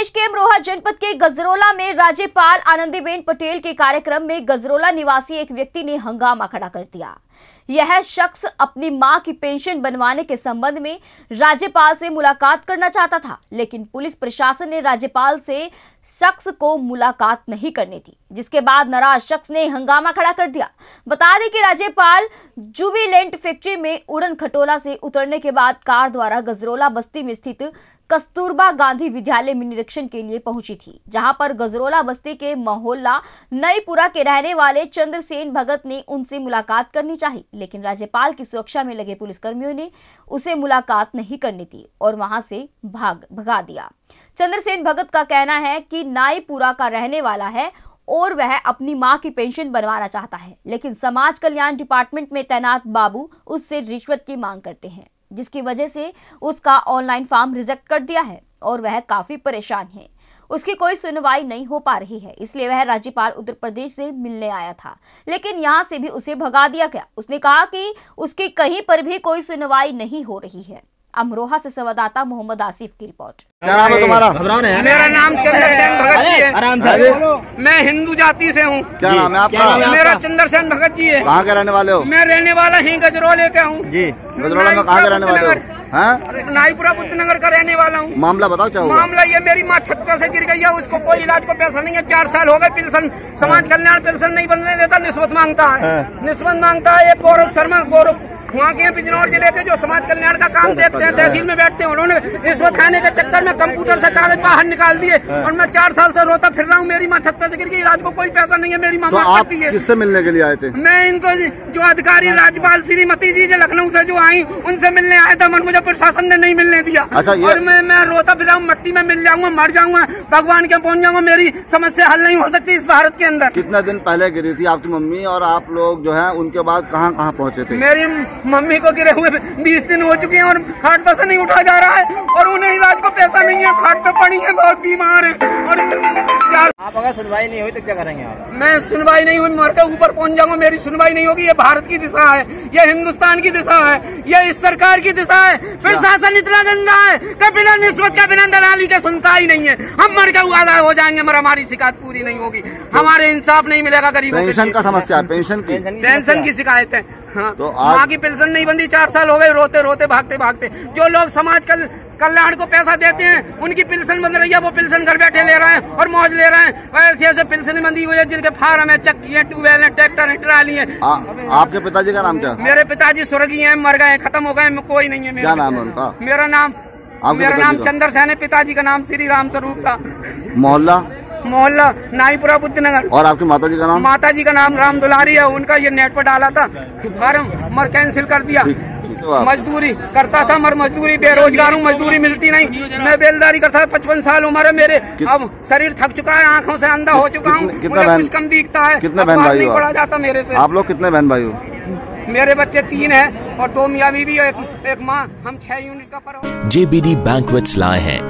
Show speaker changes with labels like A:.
A: प्रदेश के अमरोहा जनपद के गजरोला में राज्यपाल आनंदीबेन पटेल के कार्यक्रम में गजरोला निवासी एक व्यक्ति ने हंगामा खड़ा कर दिया। यह शख्स अपनी माँ की पेंशन बनवाने के संबंध में राज्यपाल से मुलाकात करना चाहता था, लेकिन पुलिस प्रशासन ने राज्यपाल से शख्स को मुलाकात नहीं करने दी जिसके बाद नाराज़ शख्स ने हंगामा खड़ा कर दिया। बता दें कि राज्यपाल जुबिलेंट फैक्ट्री में उड़न खटोला से उतरने के बाद कार द्वारा गजरोला बस्ती में स्थित कस्तूरबा गांधी विद्यालय में निरीक्षण के लिए पहुँची थी, जहाँ पर गजरोला बस्ती के मोहल्ला नईपुरा के रहने वाले चंद्रसेन भगत ने उनसे मुलाकात करनी चाहिए लेकिन राज्यपाल की सुरक्षा में लगे पुलिसकर्मियों ने उसे मुलाकात नहीं करने दी और वहाँ से भाग भगा दिया। चंद्रसेन भगत का कहना है कि नाईपुरा का रहने वाला है और वह अपनी माँ की पेंशन बनवाना चाहता है। लेकिन समाज कल्याण डिपार्टमेंट में तैनात बाबू उससे रिश्वत की मांग करते हैं, जिसकी वजह से उसका ऑनलाइन फॉर्म रिजेक्ट कर दिया है और वह काफ़ी परेशान है। उसकी कोई सुनवाई नहीं हो पा रही है, इसलिए वह राज्यपाल उत्तर प्रदेश से मिलने आया था। लेकिन यहाँ से भी उसे भगा दिया गया। उसने कहा कि उसकी कहीं पर भी कोई सुनवाई नहीं हो रही है। अमरोहा से संवाददाता मोहम्मद आसिफ की रिपोर्ट।
B: क्या नाम है तुम्हारा?
C: मेरा नाम चंद्रसेन भगत जी है।
B: आराम से
C: मैं हिंदू जाति से हूँ।
B: क्या नाम है आपका?
C: मेरा चंद्रसेन भगत जी है।
B: कहाँ के रहने वाले हो?
C: मैं रहने वाला ही गजरोले का हूँ
B: जी। गजरोला में कहाँ के रहने वाले हो?
C: नाईपुरा बुद्ध नगर का रहने वाला हूँ।
B: मामला बताओ क्या हुआ?
C: मामला ये मेरी माँ छत पे से गिर गई है उसको कोई इलाज को पैसा नहीं है। चार साल हो गए पेंशन समाज कल्याण पेंशन नहीं बनने देता निस्बत माँगता है। निस्बत माँगता है एक गौरव शर्मा गौरव वहाँ के बिजनौर ज़िले के जो समाज कल्याण का काम देखते हैं तहसील में बैठते हैं उन्होंने रिश्वत खाने के चक्कर में कंप्यूटर से कागज़ बाहर निकाल दिए और मैं चार साल से रोता फिर रहा हूँ मेरी माँ छत पे से गिर गई इलाज को कोई पैसा नहीं है मेरी माँ
B: तो आप
C: है
B: किससे मिलने के लिए आए थे?
C: मैं इनको जो अधिकारी राज्यपाल श्रीमती जी जो लखनऊ से जो आई उनसे मिलने आया था मन मुझे प्रशासन ने नहीं मिलने दिया।
B: अच्छा,
C: और मैं मैं रोता फिर हूँ मट्टी में मिल जाऊँगा मर जाऊँगा भगवान के पहुँच जाऊँगा मेरी समस्या हल नहीं हो सकती इस भारत के अंदर।
B: कितने दिन पहले गिरी थी आपकी मम्मी और आप लोग जो है उनके बाद कहाँ कहाँ पहुँचे थे?
C: मेरी मम्मी को गिरे हुए बीस दिन हो चुके हैं और खाट पर से नहीं उठा जा रहा है और उन्हें इलाज को पैसा नहीं है खाट पे पड़ी है बहुत बीमार है और चार
D: आप अगर सुनवाई नहीं हुई तो क्या करेंगे आप?
C: मैं सुनवाई नहीं हुई मर के ऊपर पहुँच जाऊँगा मेरी सुनवाई नहीं होगी ये भारत की दिशा है ये हिंदुस्तान की दिशा है ये इस सरकार की दिशा है। प्रशासन इतना गंदा है कि बिना निस्बत का बिना दलाली के सुनता ही नहीं है। हम मर के उदा हो जाएँगे मगर हमारी शिकायत पूरी नहीं होगी। हमारे इंसाफ नहीं मिलेगा गरीबों
B: पेंशन का समस्या पेंशन की।
C: पेंशन की शिकायत है। हाँ।
B: तो आज-
C: माँ की पेंशन नहीं बंदी चार साल हो गए रोते रोते भागते भागते। जो लोग समाज कल कल्याण को पैसा देते हैं उनकी पेंशन बंद रही है वो पेंशन घर बैठे ले रहे हैं और मौज ले रहे हैं। ऐसे ऐसे पेंशन बंदी हुई है जिनके फार्म है चक्की है ट्यूबवेल है ट्रैक्टर है ट्राली है।
B: आ, आपके पिताजी का नाम क्या?
C: मेरे पिताजी स्वर्गीय हैं मर गए खत्म हो गए कोई नहीं है मेरे
B: क्या नाम उनका?
C: मेरा नाम मेरा नाम? चंद्र सैन है पिताजी का नाम श्री राम स्वरूप था।
B: मोहल्ला?
C: मोहल्ला नाईपुरा बुद्ध नगर
B: और आपकी माता जी का नाम?
C: माता जी का नाम राम दुलारी है उनका ये नेट पर डाला था। फार्म मर कैंसिल कर दिया। मजदूरी करता था मर मजदूरी बेरोजगार हूँ मजदूरी मिलती नहीं। मैं बेलदारी करता था पचपन साल उम्र है मेरे। अब शरीर थक चुका है आँखों से अंधा हो चुका हूँ मुझे कुछ कम दिखता है।
B: कितने बहन भाई
C: नहीं पड़ा जाता मेरे से।
B: आप लोग कितने बहन भाई हो?
C: मेरे बच्चे तीन हैं और दो मियाँ बीवी और एक, एक माँ। हम छह यूनिट का पर
E: JBD Banquets लाए हैं।